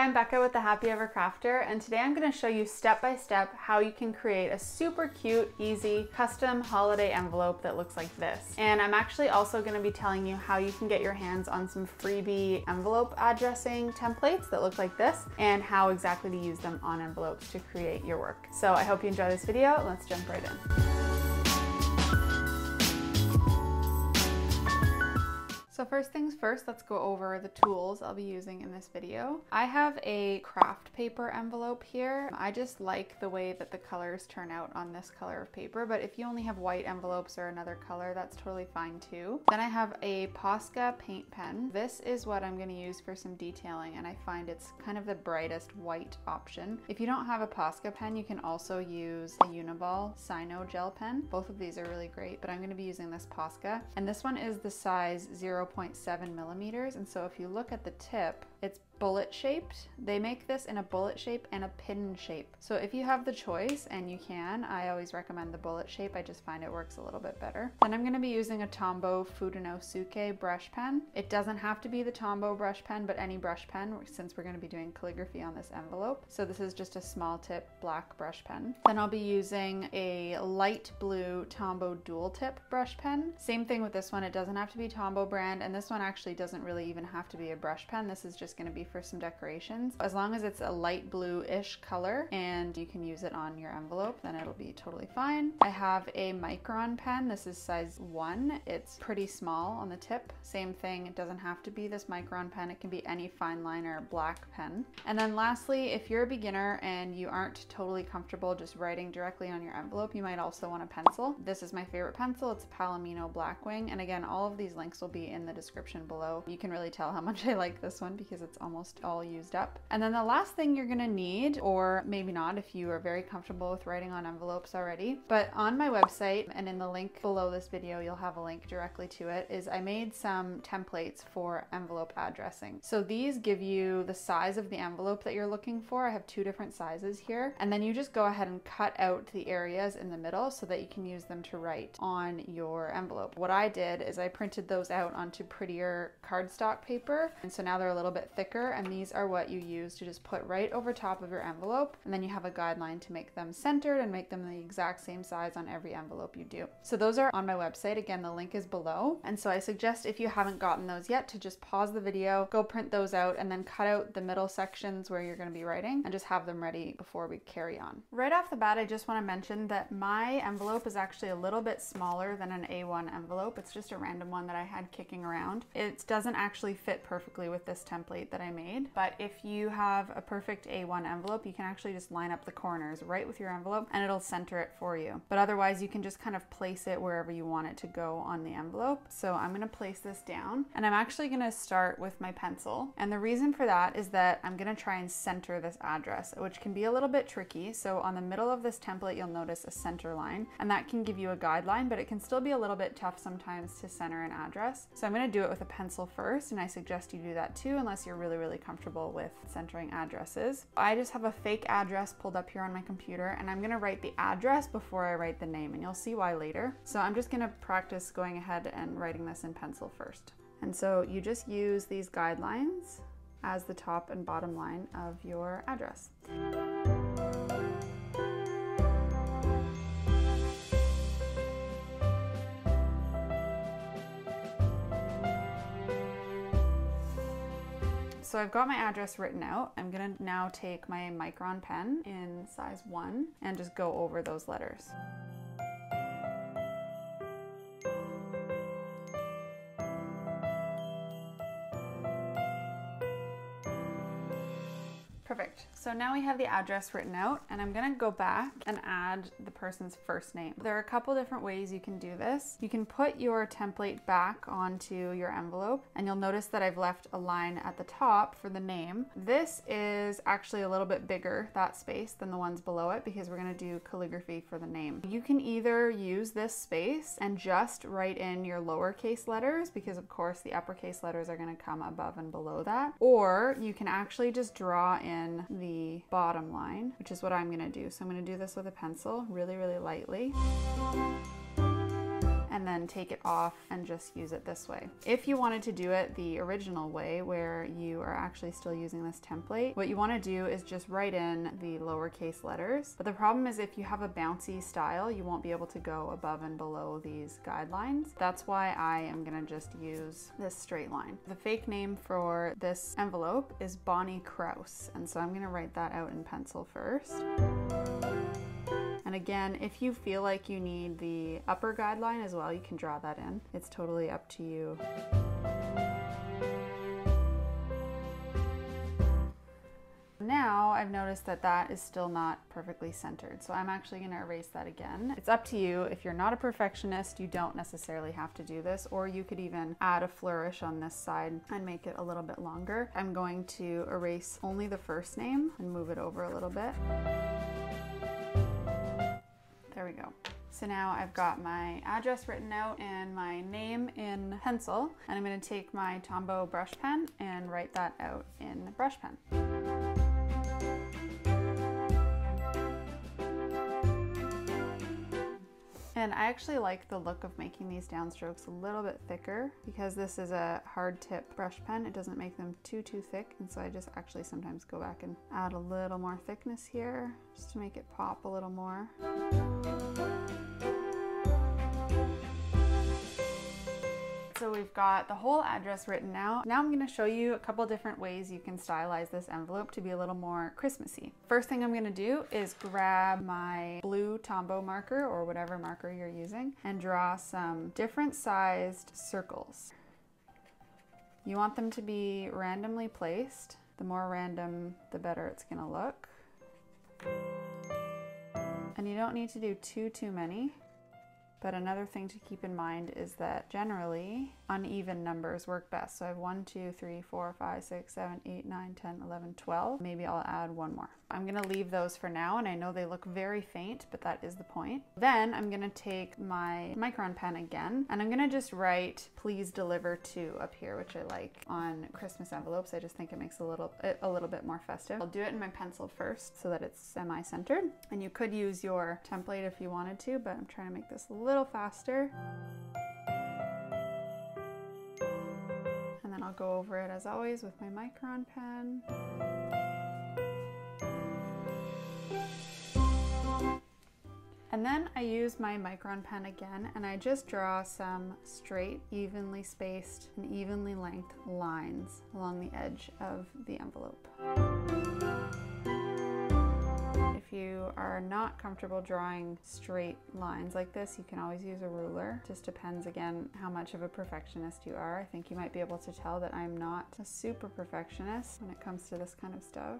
I'm Becca with the Happy Ever Crafter, and today I'm going to show you step by step how you can create a super cute, easy, custom holiday envelope that looks like this. And I'm actually also going to be telling you how you can get your hands on some freebie envelope addressing templates that look like this, and how exactly to use them on envelopes to create your work. So I hope you enjoy this video. Let's jump right in. First things first, let's go over the tools I'll be using in this video. I have a craft paper envelope here. I just like the way that the colors turn out on this color of paper, but if you only have white envelopes or another color, that's totally fine too. Then I have a Posca paint pen. This is what I'm gonna use for some detailing, and I find it's kind of the brightest white option. If you don't have a Posca pen, you can also use a Uniball Signo gel pen. Both of these are really great, but I'm gonna be using this Posca. And this one is the size 0 0.7 millimeters. And so if you look at the tip, it's bullet shaped. They make this in a bullet shape and a pin shape. So if you have the choice and you can, I always recommend the bullet shape. I just find it works a little bit better. Then I'm gonna be using a Tombow Fudenosuke brush pen. It doesn't have to be the Tombow brush pen, but any brush pen since we're gonna be doing calligraphy on this envelope. So this is just a small tip black brush pen. Then I'll be using a light blue Tombow dual tip brush pen. Same thing with this one. It doesn't have to be Tombow brand and this one actually doesn't really even have to be a brush pen. This is just gonna be for some decorations. As long as it's a light blue-ish color and you can use it on your envelope, then it'll be totally fine. I have a Micron pen. This is size one. It's pretty small on the tip. Same thing, it doesn't have to be this Micron pen. It can be any fine liner black pen. And then lastly, if you're a beginner and you aren't totally comfortable just writing directly on your envelope, you might also want a pencil. This is my favorite pencil. It's a Palomino Blackwing. And again, all of these links will be in the description below. You can really tell how much I like this one because it's almost all used up. And then the last thing you're gonna need, or maybe not if you are very comfortable with writing on envelopes already, but on my website and in the link below this video, you'll have a link directly to it, is I made some templates for envelope addressing. So these give you the size of the envelope that you're looking for. I have two different sizes here. And then you just go ahead and cut out the areas in the middle so that you can use them to write on your envelope. What I did is I printed those out onto prettier cardstock paper. And so now they're a little bit thicker and these are what you use to just put right over top of your envelope and then you have a guideline to make them centered and make them the exact same size on every envelope you do. So those are on my website. Again, the link is below. And so I suggest if you haven't gotten those yet to just pause the video, go print those out and then cut out the middle sections where you're going to be writing and just have them ready before we carry on. Right off the bat, I just want to mention that my envelope is actually a little bit smaller than an A1 envelope. It's just a random one that I had kicking around. It doesn't actually fit perfectly with this template that I made made. But if you have a perfect A1 envelope, you can actually just line up the corners right with your envelope and it'll center it for you. But otherwise you can just kind of place it wherever you want it to go on the envelope. So I'm gonna place this down and I'm actually gonna start with my pencil. And the reason for that is that I'm gonna try and center this address, which can be a little bit tricky. So on the middle of this template, you'll notice a center line and that can give you a guideline, but it can still be a little bit tough sometimes to center an address. So I'm gonna do it with a pencil first and I suggest you do that too unless you're really, really really comfortable with centering addresses. I just have a fake address pulled up here on my computer and I'm gonna write the address before I write the name and you'll see why later. So I'm just gonna practice going ahead and writing this in pencil first. And so you just use these guidelines as the top and bottom line of your address. So I've got my address written out. I'm gonna now take my Micron pen in size one and just go over those letters. So now we have the address written out and I'm gonna go back and add the person's first name. There are a couple different ways you can do this. You can put your template back onto your envelope and you'll notice that I've left a line at the top for the name. This is actually a little bit bigger, that space, than the ones below it because we're gonna do calligraphy for the name. You can either use this space and just write in your lowercase letters because of course the uppercase letters are gonna come above and below that, or you can actually just draw in the bottom line, which is what I'm gonna do. So I'm gonna do this with a pencil really, really lightly. And then take it off and just use it this way. If you wanted to do it the original way where you are actually still using this template, what you want to do is just write in the lowercase letters. But the problem is if you have a bouncy style, you won't be able to go above and below these guidelines. That's why I am going to just use this straight line. The fake name for this envelope is Bonnie Kraus. And so I'm going to write that out in pencil first. And again, if you feel like you need the upper guideline as well, you can draw that in. It's totally up to you. Now I've noticed that that is still not perfectly centered. So I'm actually gonna erase that again. It's up to you. If you're not a perfectionist, you don't necessarily have to do this, or you could even add a flourish on this side and make it a little bit longer. I'm going to erase only the first name and move it over a little bit. We go. So now I've got my address written out and my name in pencil, and I'm gonna take my Tombow brush pen and write that out in the brush pen. And I actually like the look of making these downstrokes a little bit thicker because this is a hard tip brush pen. It doesn't make them too, too thick. And so I just actually sometimes go back and add a little more thickness here just to make it pop a little more. So we've got the whole address written out. Now I'm gonna show you a couple different ways you can stylize this envelope to be a little more Christmassy. First thing I'm gonna do is grab my blue Tombow marker or whatever marker you're using and draw some different sized circles. You want them to be randomly placed. The more random, the better it's gonna look. And you don't need to do too, too many. But another thing to keep in mind is that generally uneven numbers work best. So I have 1, 2, 3, 4, 5, 6, 7, 8, 9, 10, 11, 12. Maybe I'll add one more. I'm gonna leave those for now and I know they look very faint, but that is the point. Then I'm gonna take my Micron pen again and I'm gonna just write please deliver to up here, which I like on Christmas envelopes. I just think it makes a little, a little bit more festive. I'll do it in my pencil first so that it's semi-centered. And you could use your template if you wanted to, but I'm trying to make this a little faster. I'll go over it as always with my Micron pen. And then I use my Micron pen again and I just draw some straight, evenly spaced and evenly length lines along the edge of the envelope. If you are not comfortable drawing straight lines like this, you can always use a ruler. Just depends again how much of a perfectionist you are. I think you might be able to tell that I'm not a super perfectionist when it comes to this kind of stuff.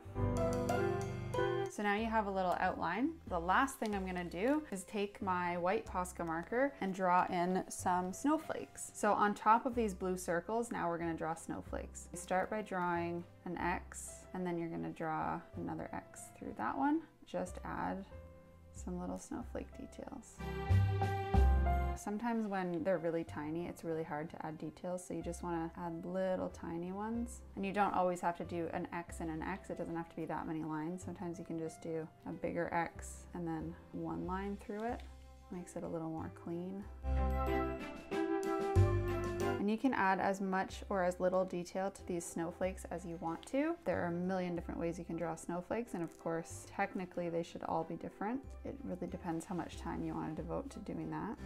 So now you have a little outline. The last thing I'm gonna do is take my white Posca marker and draw in some snowflakes. So on top of these blue circles, now we're gonna draw snowflakes. You start by drawing an X and then you're gonna draw another X through that one just add some little snowflake details. Sometimes when they're really tiny, it's really hard to add details, so you just want to add little tiny ones. And you don't always have to do an X and an X, it doesn't have to be that many lines. Sometimes you can just do a bigger X and then one line through it. Makes it a little more clean. And you can add as much or as little detail to these snowflakes as you want to. There are a million different ways you can draw snowflakes, and of course, technically they should all be different. It really depends how much time you want to devote to doing that.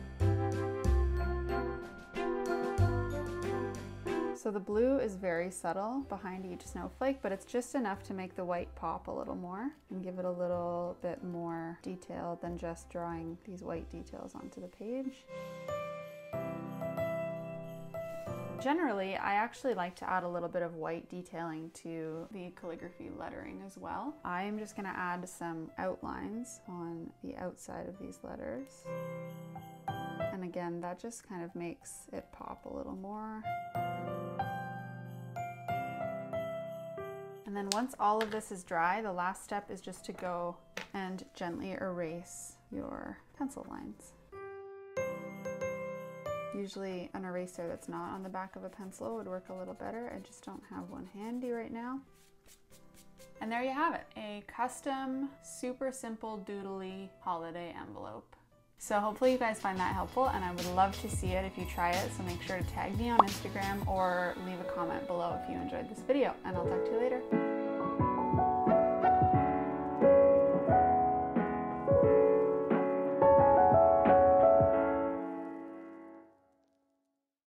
So the blue is very subtle behind each snowflake, but it's just enough to make the white pop a little more and give it a little bit more detail than just drawing these white details onto the page. Generally, I actually like to add a little bit of white detailing to the calligraphy lettering as well. I'm just gonna add some outlines on the outside of these letters. And again, that just kind of makes it pop a little more. And then once all of this is dry, the last step is just to go and gently erase your pencil lines. Usually an eraser that's not on the back of a pencil would work a little better. I just don't have one handy right now. And there you have it, a custom, super simple doodly holiday envelope. So hopefully you guys find that helpful and I would love to see it if you try it. So make sure to tag me on Instagram or leave a comment below if you enjoyed this video and I'll talk to you later.